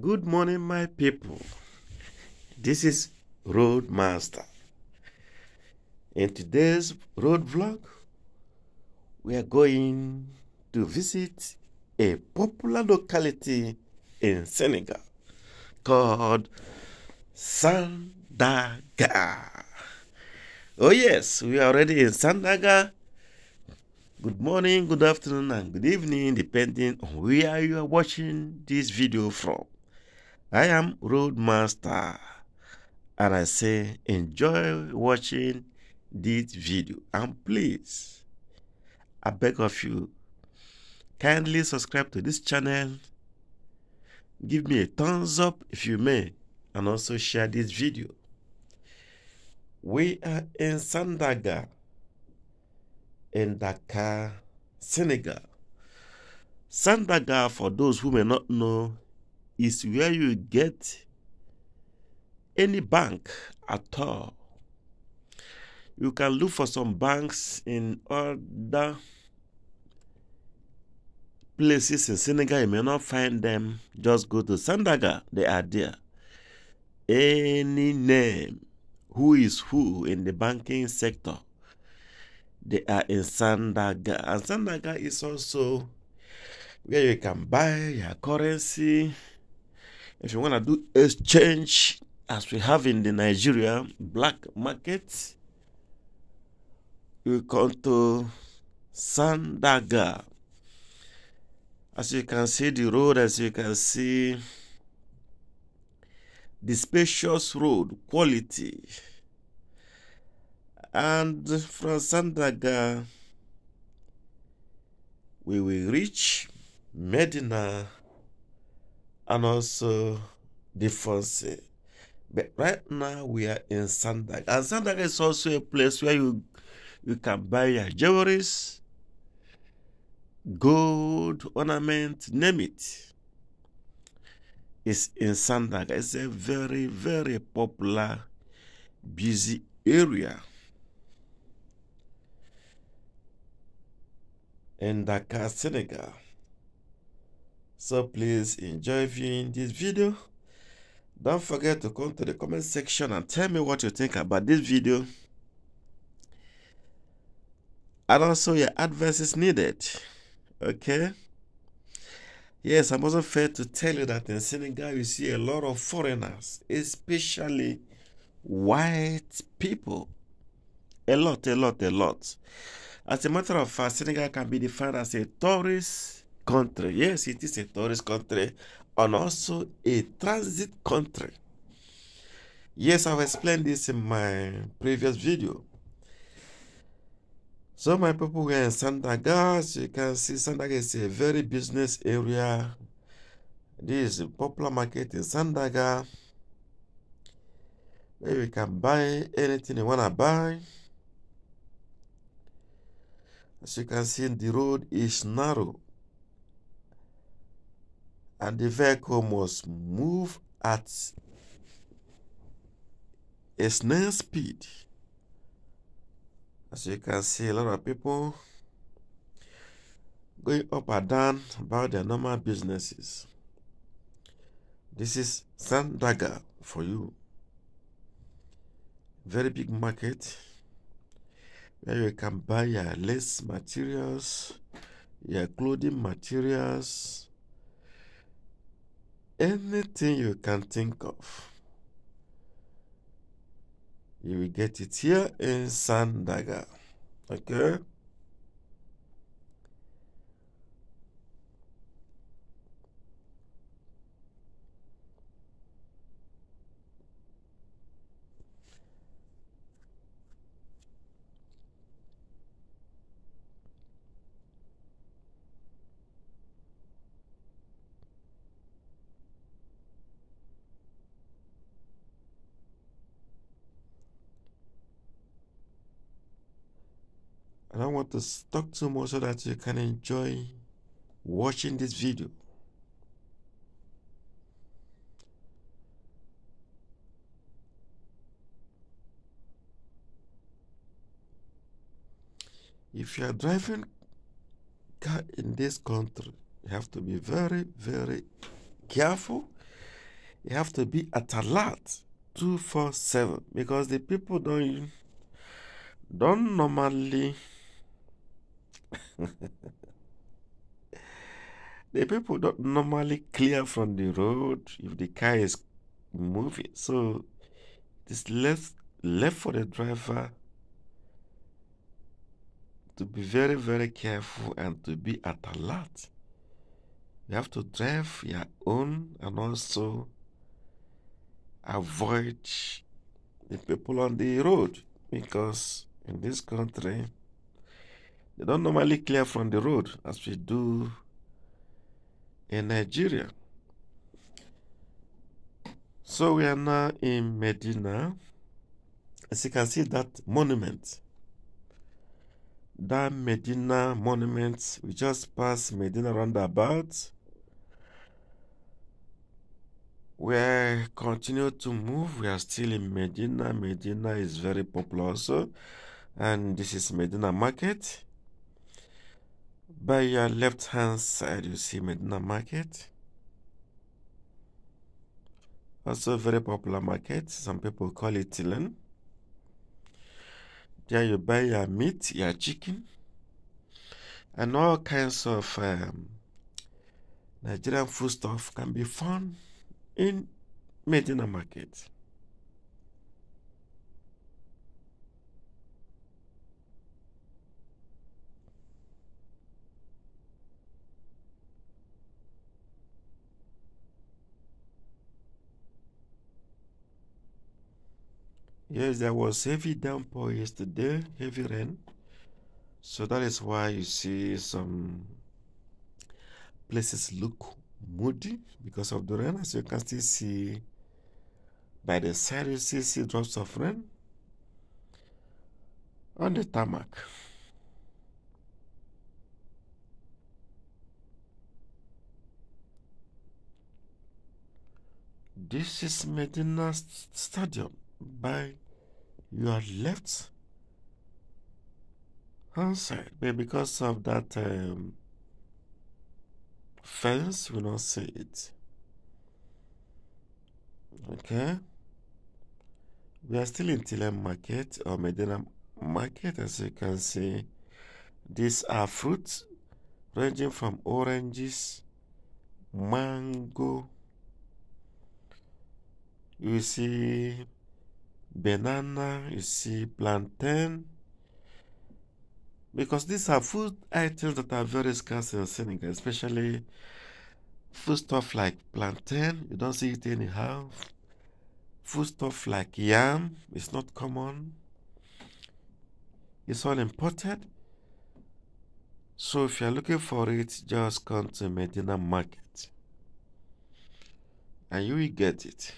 Good morning, my people. This is Roadmaster. In today's road vlog, we are going to visit a popular locality in Senegal called Sandaga. Oh, yes, we are already in Sandaga. Good morning, good afternoon, and good evening, depending on where you are watching this video from. I am Roadmaster, and I say enjoy watching this video. And please, I beg of you, kindly subscribe to this channel. Give me a thumbs up if you may, and also share this video. We are in Sandaga in Dakar, Senegal. Sandaga, for those who may not know, is where you get any bank at all. You can look for some banks in other places in Senegal. You may not find them. Just go to Sandaga, they are there. Any name, who is who in the banking sector they are in Sandaga. And Sandaga is also where you can buy your currency. If you want to do exchange, as we have in the Nigeria black market, you come to Sandaga. As you can see the road, as you can see the spacious road, quality. And from Sandaga, we will reach Medina and also Defonse. But right now we are in Sandag. And Sandag is also a place where you you can buy your jewelries, gold, ornament, name it. It's in Sandag. It's a very, very popular, busy area. in Dakar, Senegal. So please enjoy viewing this video. Don't forget to come to the comment section and tell me what you think about this video. And also your advice is needed. Okay? Yes, I'm also fair to tell you that in Senegal you see a lot of foreigners, especially white people. A lot, a lot, a lot. As a matter of fact, Senegal can be defined as a tourist country. Yes, it is a tourist country and also a transit country. Yes, I've explained this in my previous video. So my people were in Sandaga. As you can see, Sandaga is a very business area. This is a popular market in Sandaga where you can buy anything you want to buy. As you can see, the road is narrow and the vehicle must move at a snail speed. As you can see, a lot of people going up and down about their normal businesses. This is Sandaga for you. Very big market where you can buy your lace materials, your clothing materials, anything you can think of. You will get it here in Sandaga. Okay? I don't want to talk too much so that you can enjoy watching this video. If you are driving car in this country, you have to be very, very careful you have to be at alert 247 because the people don't don't normally the people don't normally clear from the road if the car is moving so it's left left for the driver to be very very careful and to be at alert. You have to drive your own and also avoid the people on the road because in this country they don't normally clear from the road as we do in Nigeria. So we are now in Medina. As you can see that monument. That Medina monument, we just passed Medina roundabout. We continue to move. We are still in Medina. Medina is very popular also. And this is Medina Market. By your left hand side, you see Medina Market. Also very popular market. Some people call it Tilen. There you buy your meat, your chicken, and all kinds of um, Nigerian food stuff can be found in Medina Market. Yes, there was heavy downpour yesterday, heavy rain. So that is why you see some places look moody because of the rain. As you can still see by the side, you see, see drops of rain on the tarmac. This is Medina Stadium by your left hand side, but because of that um, fence, we don't see it. Okay, we are still in Tilen Market or Medina Market, as you can see. These are fruits ranging from oranges, mango. You see banana, you see plantain. Because these are food items that are very scarce in Senegal, especially food stuff like plantain, you don't see it anyhow. Food stuff like yam is not common. It's all imported. So if you're looking for it, just come to Medina Market and you will get it.